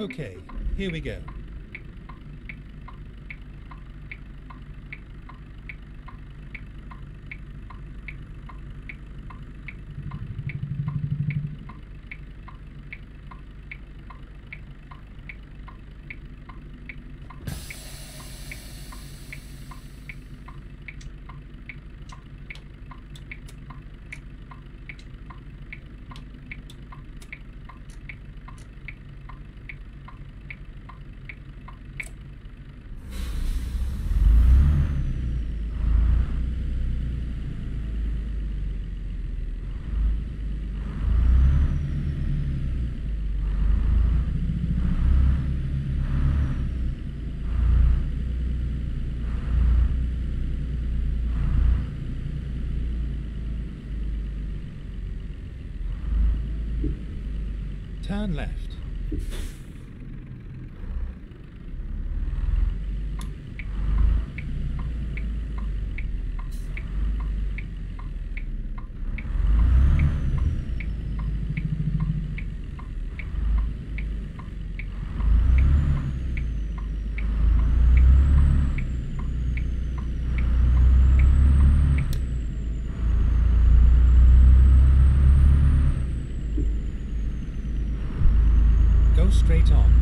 Okay, here we go. Turn left. Go straight on.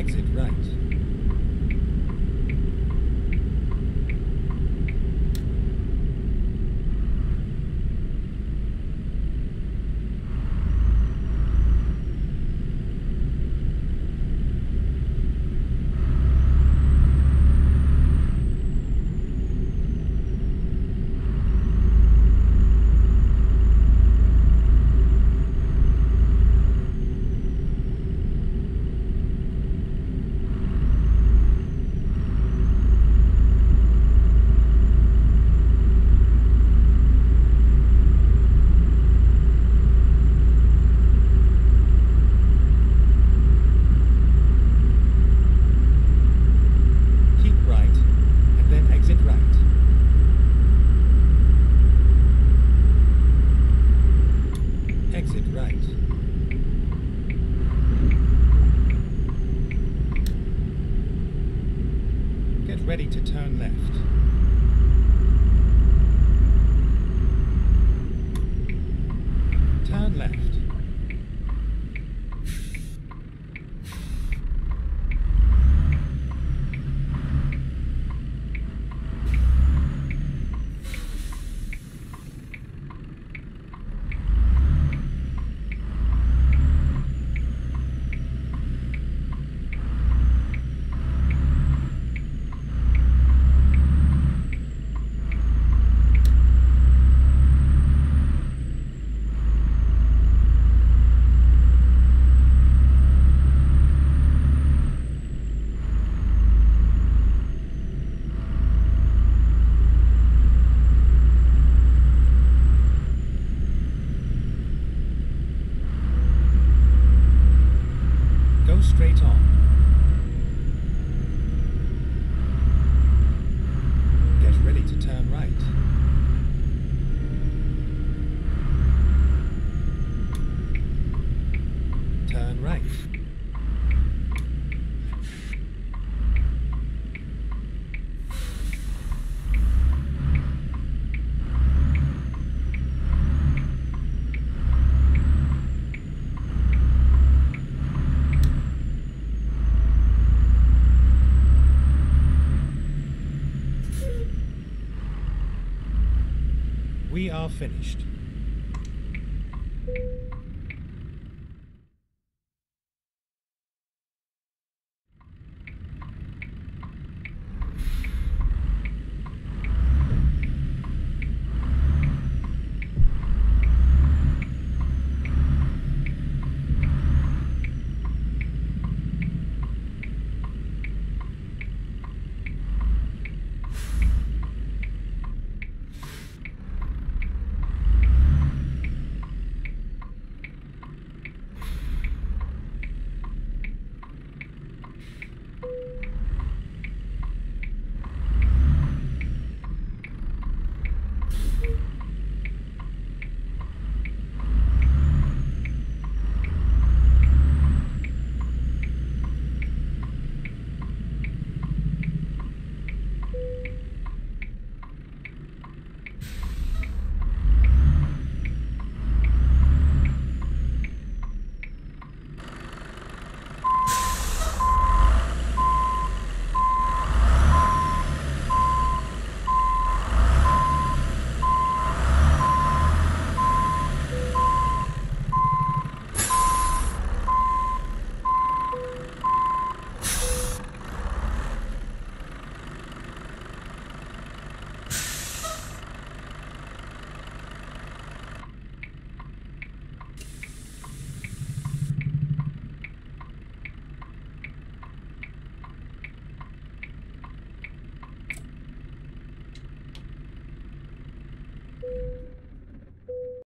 exit right. Are finished.